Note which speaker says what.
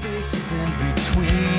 Speaker 1: spaces in between.